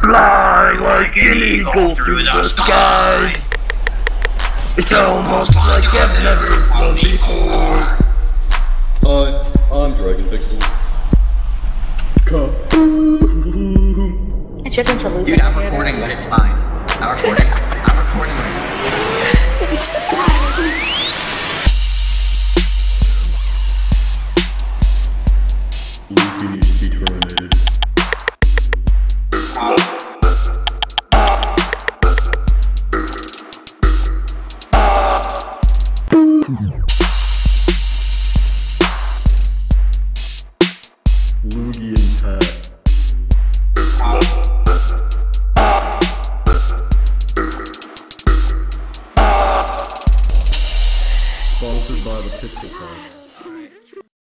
Fly like an eagle through the skies. It's almost like I've never flown before. Hi, I'm Dragon Pixels. Kaboom! I chicken for Dude, I'm recording, but it's fine. I'm recording. I'm recording sponsored by the Picture Card.